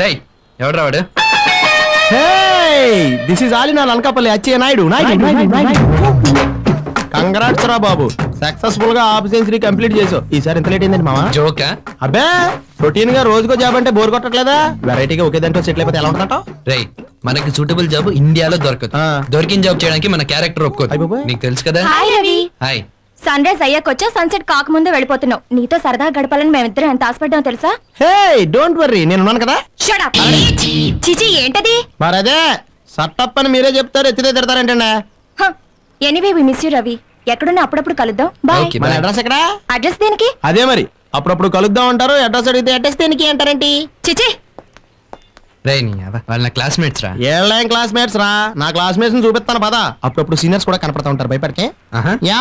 రేయ్ ఎవడు వాడు? దిస్ ఇస్ ఆలి నా లంకాపల్లి అచ్చయ్య నాయుడు కంగ్రాట్స్ రా బాబు. సక్సెస్ఫుల్గా హాఫ్ సెంచరీ కంప్లీట్ చేసావు. ఈసారి ఎంత లేట్ అయిందండి మామ జోకా అబ్బే రొటీన్గా రోజుకో జాబ్ అంటే బోర్ కొట్టట్లేదా? వెరైటీగా ఒకే దాంట్లో సెటిల్ అయిపోతే ఎలా ఉంటుందంటావు? రేయ్ మనకి సూటబుల్ జాబ్ ఇండియాలో దొరకదు. దొరికిన జాబ్ చేయడానికి మన క్యారెక్టర్ ఒప్పుకోదు. నీకు తెలుసు కదా? హాయ్ సన్ రైజ్ అయ్యాకొచ్చా సన్సెట్ కాకముందే వెళ్ళిపోతున్నావు. నీతో సరదా గడపాలని మేమిద్దరం ఎంత ఆశపడ్డాం తెలుసా? హే డోంట్ వర్రీ నేను ఉన్నాను కదా షడప్ చిచి ఏంటది? మరి అదే సట్టప్ అని మీరే చెప్తారు ఎత్తితే తిడతారేంటండి anyway we miss you Ravi ఎక్కడున్నా అప్పుడప్పుడు కలుద్దాం. బాయ్. మన. అడ్రస్ ఎక్కడా? అడ్రస్ దేనికి? అదే మరి. అప్పుడప్పుడు కలుద్దాం అంటారు అడ్రస్ అడిగితే అడ్రస్ దేనికి అంటారేంటి? చిచి. రేయ్ నీ అవ్వ, వాళ్ళ క్లాస్మేట్స్ రా. ఏళ్ళేం క్లాస్మేట్స్ రా? నా క్లాస్మేట్స్ చూపిస్తాను పదా. అప్పుడప్పుడు సీనియర్స్ కూడా కనపడతా ఉంటారు భయపడికే. యా.